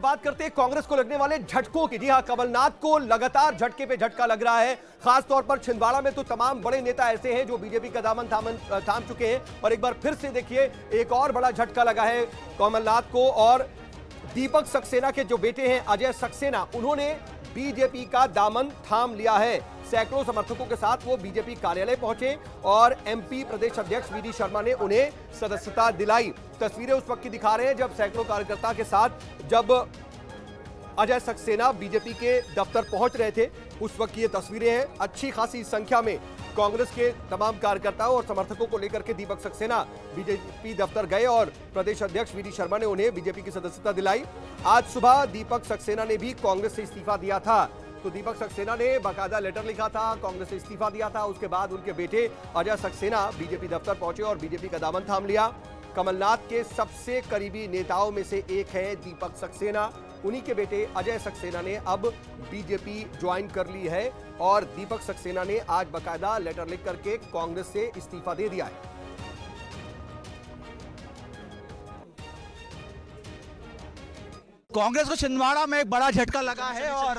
बात करते हैं कांग्रेस को लगने वाले झटकों की। जी हाँ कमलनाथ को लगातार झटके पे झटका लग रहा है। खासतौर पर छिंदवाड़ा में तो तमाम बड़े नेता ऐसे हैं जो बीजेपी का दामन थामन थाम चुके हैं। और एक बार फिर से देखिए, एक और बड़ा झटका लगा है कमलनाथ को। और दीपक सक्सेना के जो बेटे हैं, अजय सक्सेना, उन्होंने बीजेपी का दामन थाम लिया है। सैकड़ों समर्थकों के साथ वो बीजेपी कार्यालय पहुँचे और एमपी प्रदेश अध्यक्ष वीडी शर्मा ने उन्हें सदस्यता दिलाई। तस्वीरें उस वक्त की दिखा रहे हैं जब सैकड़ों कार्यकर्ता के साथ, जब अजय सक्सेना बीजेपी के दफ्तर पहुँच रहे थे। उस वक्त ये तस्वीरें हैं। अच्छी खासी संख्या में कांग्रेस के तमाम कार्यकर्ताओं और समर्थकों को लेकर के दीपक सक्सेना बीजेपी दफ्तर गए और प्रदेश अध्यक्ष वीडी शर्मा ने उन्हें बीजेपी की सदस्यता दिलाई। आज सुबह दीपक सक्सेना ने भी कांग्रेस से इस्तीफा दिया था। तो दीपक सक्सेना ने बाकायदा लेटर लिखा था, कांग्रेस से इस्तीफा दिया था। उसके बाद उनके बेटे अजय सक्सेना बीजेपी दफ्तर पहुँचे और बीजेपी का दामन थाम लिया। कमलनाथ के सबसे करीबी नेताओं में से एक है दीपक सक्सेना। उन्हीं के बेटे अजय सक्सेना ने अब बीजेपी ज्वाइन कर ली है और दीपक सक्सेना ने आज बाकायदा लेटर लिख करके कांग्रेस से इस्तीफा दे दिया है। कांग्रेस को छिंदवाड़ा में एक बड़ा झटका लगा है और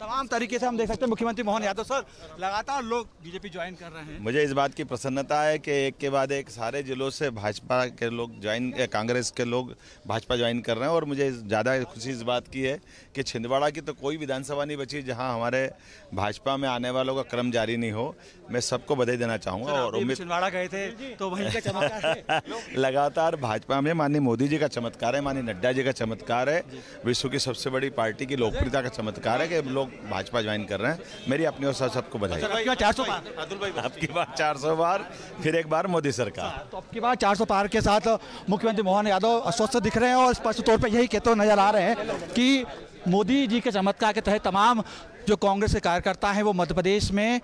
तमाम तरीके से हम देख सकते हैं मुख्यमंत्री मोहन यादव सर लगातार लोग बीजेपी ज्वाइन कर रहे हैं। मुझे इस बात की प्रसन्नता है कि एक के बाद एक सारे जिलों से भाजपा के लोग ज्वाइन कांग्रेस के लोग भाजपा ज्वाइन कर रहे हैं और मुझे ज़्यादा खुशी इस बात की है कि छिंदवाड़ा की तो कोई विधानसभा नहीं बची जहाँ हमारे भाजपा में आने वालों का क्रम जारी नहीं हो। मैं सबको बधाई देना चाहूँगा और उम्मीद छिंदवाड़ा गए थे तो वहीं का चमत्कार है। लगातार भाजपा में माननीय मोदी जी का चमत्कार है माननीय नड्डा जी का चमत्कार है। विश्व की सबसे बड़ी पार्टी की लोकप्रियता का चमत्कार है कि लोग भाजपा ज्वाइन कर रहे हैं। मेरी अपनी ओर से सबको बधाई। चार सौ अतुल भाई आपकी बात चार सौ बार फिर एक बार मोदी सरकार। तो अब की बार चार सौ पार के साथ मुख्यमंत्री मोहन यादव अस्वस्थ दिख रहे हैं और स्पष्ट तौर पर यही कहते हुए नज़र आ रहे हैं कि मोदी जी के चमत्कार के तहत तमाम जो कांग्रेस के कार्यकर्ता हैं वो मध्य प्रदेश में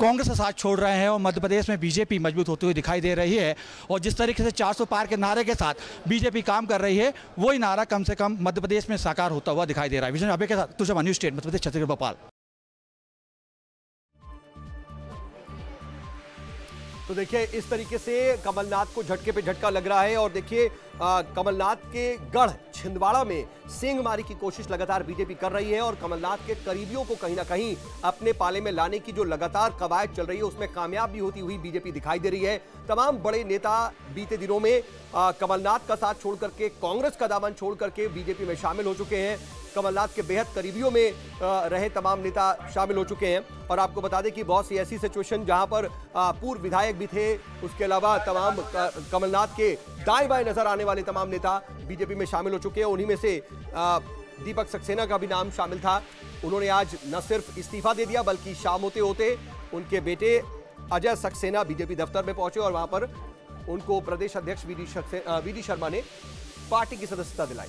कांग्रेस का साथ छोड़ रहे हैं और मध्य प्रदेश में बीजेपी मज़बूत होती हुई दिखाई दे रही है और जिस तरीके से 400 पार के नारे के साथ बीजेपी काम कर रही है, वही नारा कम से कम मध्य प्रदेश में साकार होता हुआ दिखाई दे रहा है। विजय अबे के साथ तुषार न्यूज़ स्टेट मध्य प्रदेश, छत्तीसगढ़, भोपाल। तो देखिए, इस तरीके से कमलनाथ को झटके पे झटका लग रहा है और देखिए कमलनाथ के गढ़ छिंदवाड़ा में सिंह मारी की कोशिश लगातार बीजेपी कर रही है और कमलनाथ के करीबियों को कहीं ना कहीं अपने पाले में लाने की जो लगातार कवायद चल रही है, उसमें कामयाब भी होती हुई बीजेपी दिखाई दे रही है। तमाम बड़े नेता बीते दिनों में कमलनाथ का साथ छोड़ करके कांग्रेस का दामन छोड़ करके बीजेपी में शामिल हो चुके हैं। कमलनाथ के बेहद करीबियों में रहे तमाम नेता शामिल हो चुके हैं। और आपको बता दें कि बहुत सी ऐसी सिचुएशन जहाँ पर पूर्व विधायक भी थे, उसके अलावा तमाम कमलनाथ के दाएँ बाएँ नज़र आने वाले तमाम नेता बीजेपी में शामिल हो चुके हैं। उन्हीं में से दीपक सक्सेना का भी नाम शामिल था। उन्होंने आज न सिर्फ़ इस्तीफा दे दिया, बल्कि शाम होते होते उनके बेटे अजय सक्सेना बीजेपी दफ्तर में पहुँचे और वहाँ पर उनको प्रदेश अध्यक्ष वी डी शर्मा ने पार्टी की सदस्यता दिलाई।